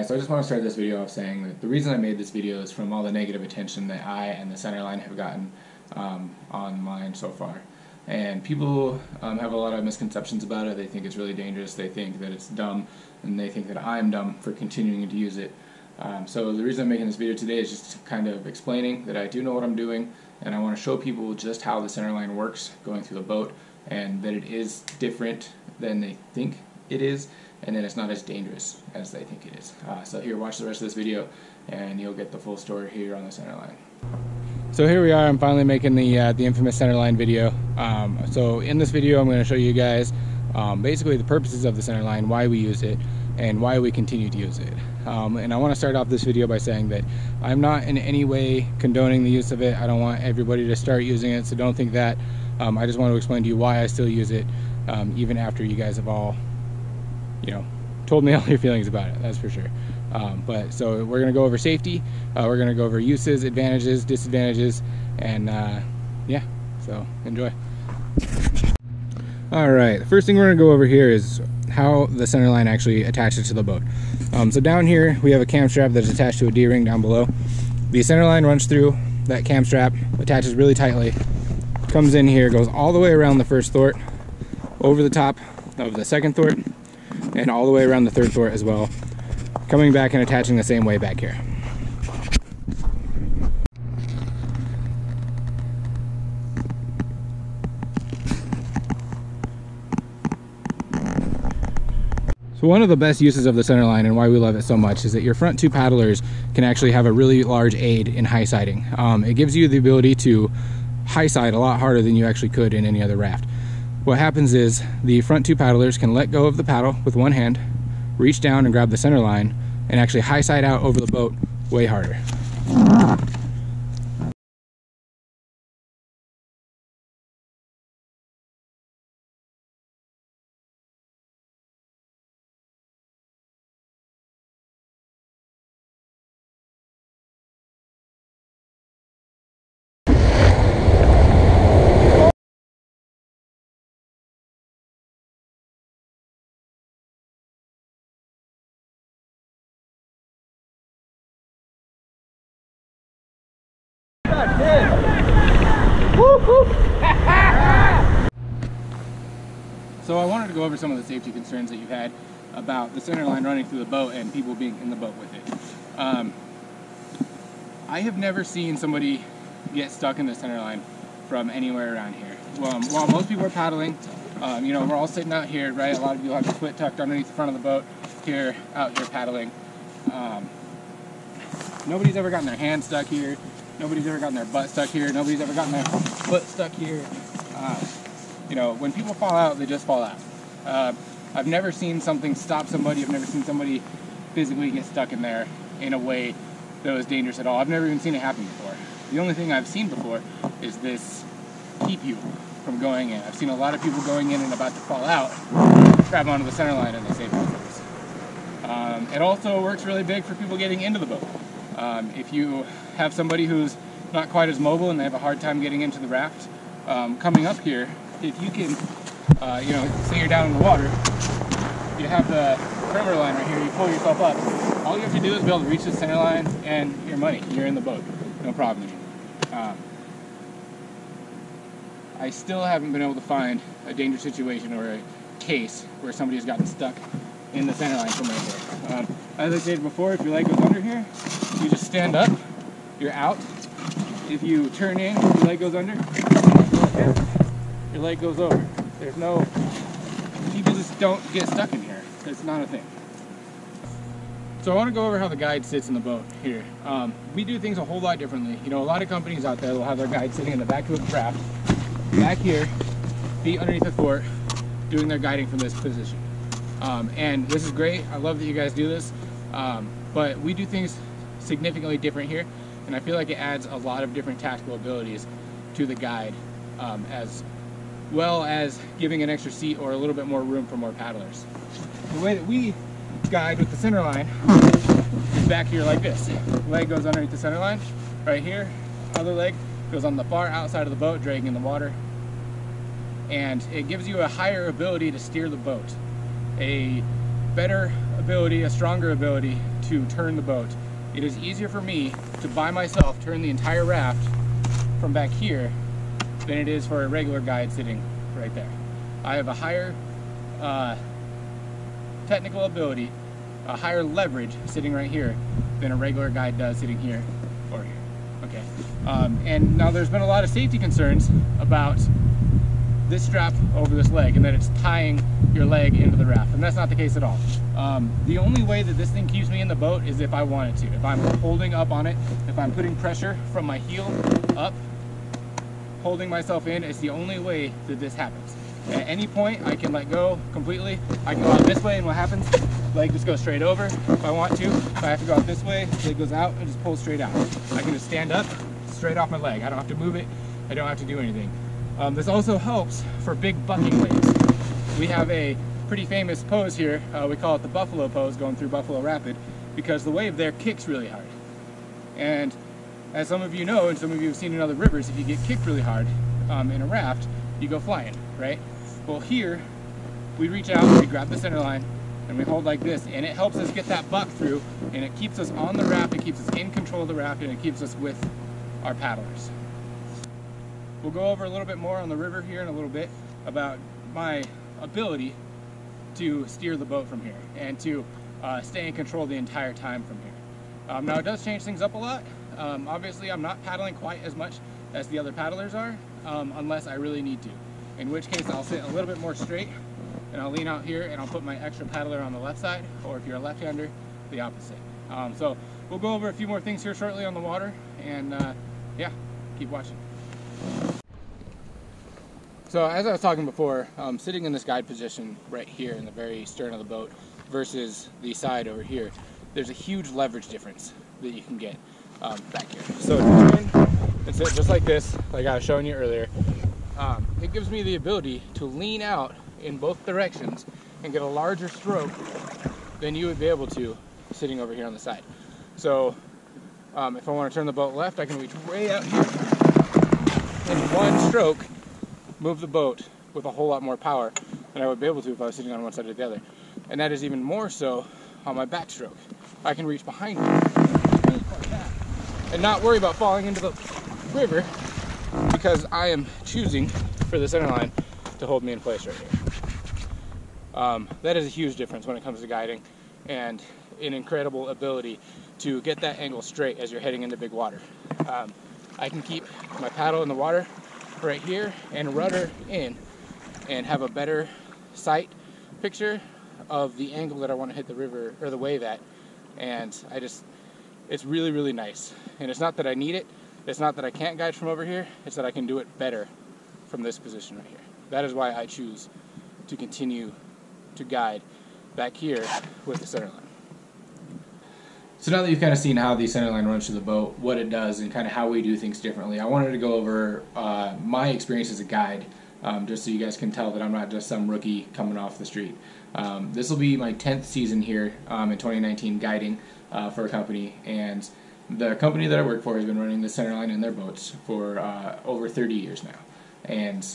So I just want to start this video off saying that the reason I made this video is from all the negative attention that I and the Centerline have gotten um, online so far. And people um, have a lot of misconceptions about it. They think it's really dangerous, they think that it's dumb, and they think that I'm dumb for continuing to use it. Um, so the reason I'm making this video today is just kind of explaining that I do know what I'm doing, and I want to show people just how the Centerline works going through the boat, and that it is different than they think it is, and then it's not as dangerous as they think it is. Uh, so here, watch the rest of this video, and you'll get the full story here on the Centerline. So here we are, I'm finally making the, uh, the infamous Centerline video. Um, so in this video I'm going to show you guys um, basically the purposes of the Centerline, why we use it, and why we continue to use it. Um, and I want to start off this video by saying that I'm not in any way condoning the use of it. I don't want everybody to start using it, so don't think that. Um, I just want to explain to you why I still use it, um, even after you guys have all you know, told me all your feelings about it, that's for sure. Um, but so we're going to go over safety, uh, we're going to go over uses, advantages, disadvantages, and uh, yeah, so enjoy. All right, the first thing we're going to go over here is how the center line actually attaches to the boat. Um, so down here we have a cam strap that's attached to a D-ring down below. The center line runs through that cam strap, attaches really tightly, comes in here, goes all the way around the first thwart, over the top of the second thwart, and all the way around the third thwart as well, coming back and attaching the same way back here. So one of the best uses of the center line and why we love it so much is that your front two paddlers can actually have a really large aid in high siding. Um, it gives you the ability to high side a lot harder than you actually could in any other raft. What happens is the front two paddlers can let go of the paddle with one hand, reach down and grab the center line, and actually high side out over the boat way harder. So I wanted to go over some of the safety concerns that you had about the center line running through the boat and people being in the boat with it. Um, I have never seen somebody get stuck in the center line from anywhere around here. Well, um, while most people are paddling, um, you know, we're all sitting out here, right? A lot of you have your foot tucked underneath the front of the boat here, out here paddling. Um, nobody's ever gotten their hand stuck here. Nobody's ever gotten their butt stuck here. Nobody's ever gotten their foot stuck here. Uh, you know, when people fall out, they just fall out. Uh, I've never seen something stop somebody. I've never seen somebody physically get stuck in there in a way that was dangerous at all. I've never even seen it happen before. The only thing I've seen before is this keep you from going in. I've seen a lot of people going in and about to fall out, grab onto the center line and they save themselves. Um, it also works really big for people getting into the boat. Um, if you have somebody who's not quite as mobile and they have a hard time getting into the raft, um, coming up here, if you can, uh, you know, say you're down in the water, you have the perimeter line right here, you pull yourself up. All you have to do is be able to reach the center line and your money. You're in the boat. No problem um, I still haven't been able to find a dangerous situation or a case where somebody has gotten stuck in the center line from right there. Um, as I said before, if your leg goes under here, you just stand up, you're out. If you turn in, your leg goes under, leg goes over. There's no, people just don't get stuck in here. It's not a thing. So I want to go over how the guide sits in the boat here. Um, we do things a whole lot differently. You know, a lot of companies out there will have their guide sitting in the back of the craft, back here, feet underneath the thwart, doing their guiding from this position. Um, and this is great. I love that you guys do this. Um, but we do things significantly different here, and I feel like it adds a lot of different tactical abilities to the guide, um, as well as giving an extra seat or a little bit more room for more paddlers. The way that we guide with the center line is back here like this. Leg goes underneath the center line, right here. Other leg goes on the far outside of the boat, dragging in the water. And it gives you a higher ability to steer the boat. A better ability, a stronger ability to turn the boat. It is easier for me to by myself turn the entire raft from back here than it is for a regular guide sitting right there. I have a higher uh, technical ability, a higher leverage sitting right here than a regular guide does sitting here or here. Okay. Um, and now there's been a lot of safety concerns about this strap over this leg and that it's tying your leg into the raft. And that's not the case at all. Um, the only way that this thing keeps me in the boat is if I wanted to. If I'm holding up on it, if I'm putting pressure from my heel up, holding myself in, it's the only way that this happens. At any point, I can let go completely. I can go out this way, and what happens? Leg just goes straight over if I want to. If I have to go out this way, leg goes out and just pulls straight out. I can just stand up straight off my leg. I don't have to move it. I don't have to do anything. Um, this also helps for big bucking waves. We have a pretty famous pose here. Uh, we call it the buffalo pose going through Buffalo Rapid because the wave there kicks really hard. And as some of you know, and some of you have seen in other rivers, if you get kicked really hard um, in a raft, you go flying, right? Well here, we reach out, we grab the center line, and we hold like this, and it helps us get that buck through, and it keeps us on the raft, it keeps us in control of the raft, and it keeps us with our paddlers. We'll go over a little bit more on the river here in a little bit about my ability to steer the boat from here and to uh, stay in control the entire time from here. Um, now it does change things up a lot. Um, obviously I'm not paddling quite as much as the other paddlers are um, unless I really need to. In which case I'll sit a little bit more straight and I'll lean out here and I'll put my extra paddler on the left side or if you're a left-hander the opposite. Um, so we'll go over a few more things here shortly on the water and uh, yeah keep watching. So as I was talking before um, sitting in this guide position right here in the very stern of the boat versus the side over here there's a huge leverage difference that you can get um, back here so sit just like this like I was showing you earlier um, it gives me the ability to lean out in both directions and get a larger stroke than you would be able to sitting over here on the side. So um, if I want to turn the boat left, I can reach way out here in one stroke, move the boat with a whole lot more power than I would be able to if I was sitting on one side or the other. And that is even more so on my backstroke. I can reach behind me and not worry about falling into the river because I am choosing for the center line to hold me in place right here. Um, that is a huge difference when it comes to guiding and an incredible ability to get that angle straight as you're heading into big water. Um, I can keep my paddle in the water right here and rudder in and have a better sight picture of the angle that I want to hit the river or the wave at. And I just, it's really, really nice. And it's not that I need it, it's not that I can't guide from over here, it's that I can do it better from this position right here. That is why I choose to continue to guide back here with the center line. So now that you've kind of seen how the center line runs through the boat, what it does, and kind of how we do things differently, I wanted to go over uh, my experience as a guide, um, just so you guys can tell that I'm not just some rookie coming off the street. Um, this will be my 10th season here um, in 2019 guiding uh, for a company, and the company that I work for has been running the centerline in their boats for uh, over 30 years now, and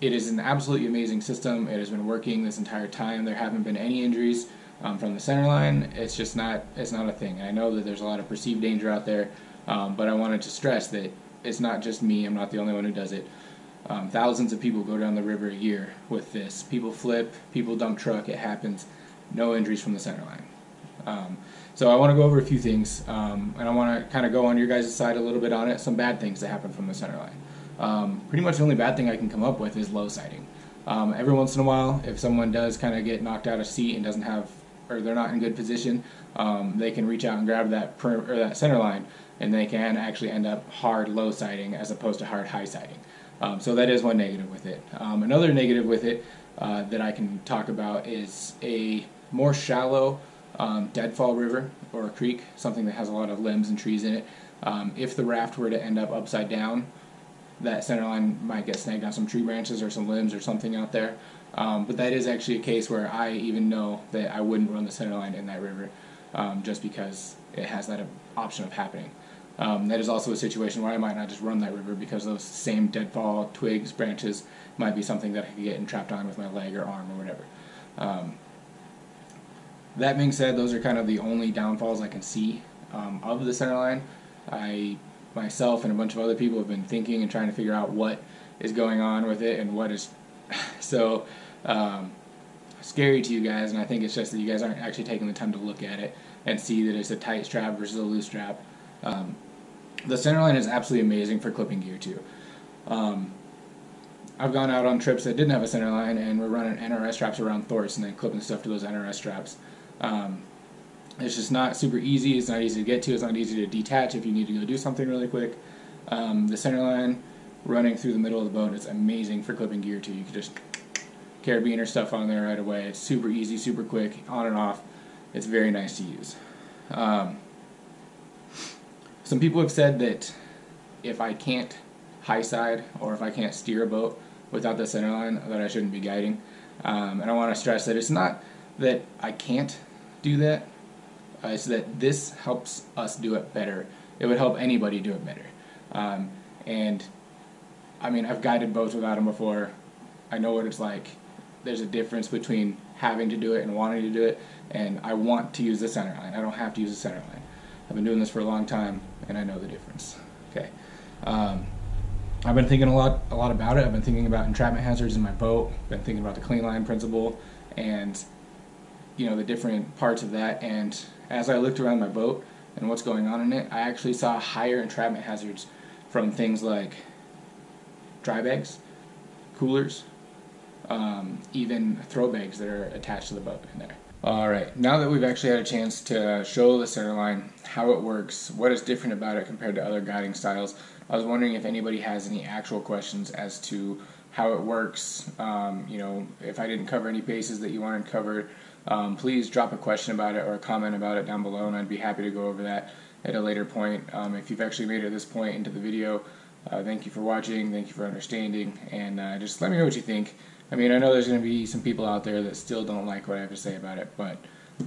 it is an absolutely amazing system. It has been working this entire time. There haven't been any injuries um, from the centerline. It's just not it's not a thing. I know that there's a lot of perceived danger out there, um, but I wanted to stress that it's not just me. I'm not the only one who does it. Um, thousands of people go down the river a year with this. People flip, people dump truck. It happens. No injuries from the centerline. Um, so I want to go over a few things, um, and I want to kind of go on your guys' side a little bit on it. Some bad things that happen from the center line. Um, pretty much the only bad thing I can come up with is low siding. Um, every once in a while, if someone does kind of get knocked out of seat and doesn't have, or they're not in good position, um, they can reach out and grab that per, or that center line, and they can actually end up hard low siding as opposed to hard high siding. Um, so that is one negative with it. Another negative with it uh, that I can talk about is a more shallow um, deadfall river or a creek, something that has a lot of limbs and trees in it. Um, if the raft were to end up upside down, that center line might get snagged on some tree branches or some limbs or something out there. Um, but that is actually a case where I even know that I wouldn't run the center line in that river um, just because it has that option of happening. Um, that is also a situation where I might not just run that river because those same deadfall twigs, branches might be something that I could get entrapped on with my leg or arm or whatever. That being said, those are kind of the only downfalls I can see um, of the Centerline. I myself and a bunch of other people have been thinking and trying to figure out what is going on with it and what is so um, scary to you guys. And I think it's just that you guys aren't actually taking the time to look at it and see that it's a tight strap versus a loose strap. Um, the Centerline is absolutely amazing for clipping gear too. Um, I've gone out on trips that didn't have a Centerline and we're running NRS straps around thwarts and then clipping stuff to those NRS straps. Um, it's just not super easy. It's not easy to get to. It's not easy to detach if you need to go do something really quick. Um, the Centerline running through the middle of the boat is amazing for clipping gear too. You can just carabiner stuff on there right away. It's super easy, super quick, on and off. It's very nice to use. Um, some people have said that if I can't high side or if I can't steer a boat without the Centerline, that I shouldn't be guiding. Um, and I want to stress that it's not that I can't do that, uh, that this helps us do it better. It would help anybody do it better. Um, and I mean, I've guided boats without them before. I know what it's like. There's a difference between having to do it and wanting to do it, and I want to use the Centerline. I don't have to use the Centerline. I've been doing this for a long time, and I know the difference. Okay. Um, I've been thinking a lot, a lot about it. I've been thinking about entrapment hazards in my boat. Been thinking about the clean line principle, and you know the different parts of that. And as I looked around my boat and what's going on in it, I actually saw higher entrapment hazards from things like dry bags, coolers, um, even throw bags that are attached to the boat in there. All right, now that we've actually had a chance to show the Centerline, how it works, what is different about it compared to other guiding styles, I was wondering if anybody has any actual questions as to how it works. Um, you know, if I didn't cover any bases that you wanted covered, um, please drop a question about it or a comment about it down below, and I'd be happy to go over that at a later point. Um, if you've actually made it this point into the video, uh, thank you for watching, thank you for understanding, and uh, just let me know what you think. I mean, I know there's going to be some people out there that still don't like what I have to say about it, but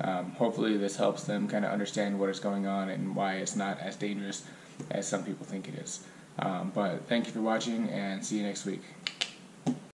um, hopefully this helps them kind of understand what is going on and why it's not as dangerous as some people think it is. Um, but thank you for watching, and see you next week.